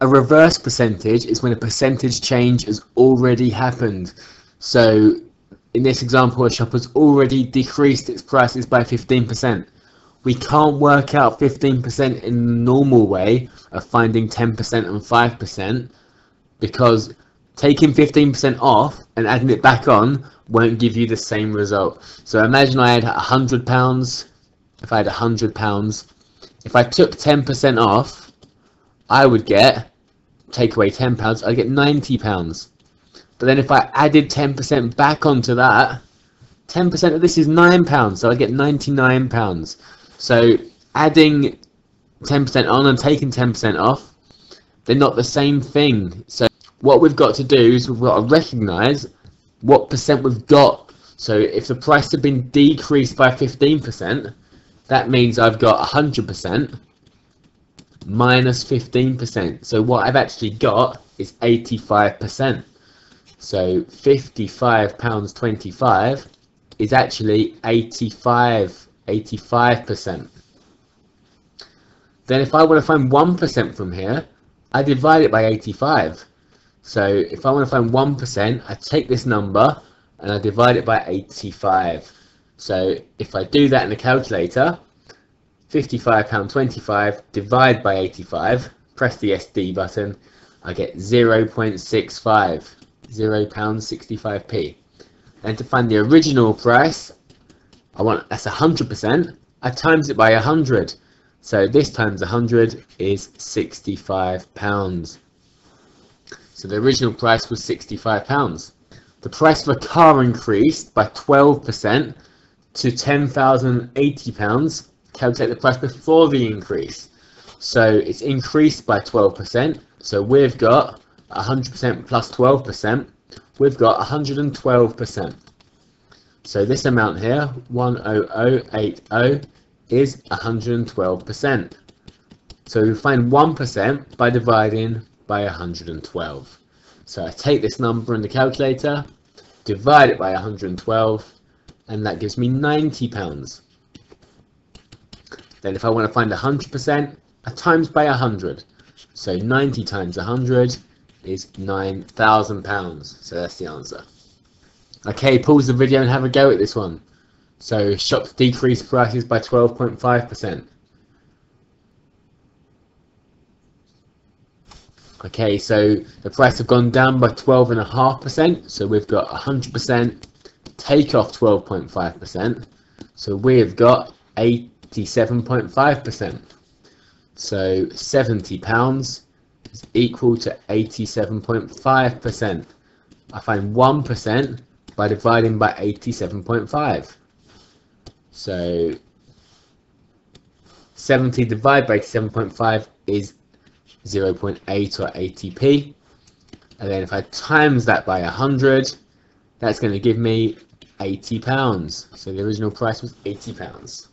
A reverse percentage is when a percentage change has already happened. So in this example, a shop has already decreased its prices by 15%. We can't work out 15% in the normal way of finding 10% and 5% because taking 15% off and adding it back on won't give you the same result. So imagine I had £100, if I had £100, if I took 10% off, I would get, take away £10, I'd get £90. But then if I added 10% back onto that, 10% of this is £9, so I get £99. So adding 10% on and taking 10% off, they're not the same thing. So what we've got to do is we've got to recognise what percent we've got. So if the price had been decreased by 15%, that means I've got 100% minus 15%. So what I've actually got is 85%. So £55.25 is actually 85 85%. Then if I want to find 1% from here, I divide it by 85. So if I want to find 1%, I take this number and I divide it by 85. So if I do that in the calculator, £55.25 divide by 85, press the SD button, I get 0 0.65, £0.65p. And to find the original price, I want that's 100%. I times it by 100. So this times 100 is 65 pounds. So the original price was 65 pounds. The price of a car increased by 12% to 10,080 pounds. Calculate the price before the increase. So it's increased by 12%. So we've got 100% plus 12%. We've got 112%. So this amount here, 10080, is 112%. So we find 1% by dividing by 112. So I take this number in the calculator, divide it by 112, and that gives me 90 pounds. Then if I want to find 100%, I times by 100. So 90 times 100 is 9,000 pounds. So that's the answer. Okay, pause the video and have a go at this one. So shops decrease prices by 12.5%. Okay, so the price have gone down by 12.5%. So we've got 100% take off 12.5%. So we've got 87.5%. So 70 pounds is equal to 87.5%. I find 1% by dividing by 87.5. So 70 divided by 87.5 is 0.8 or 80p. And then if I times that by 100, that's going to give me 80 pounds. So the original price was 80 pounds.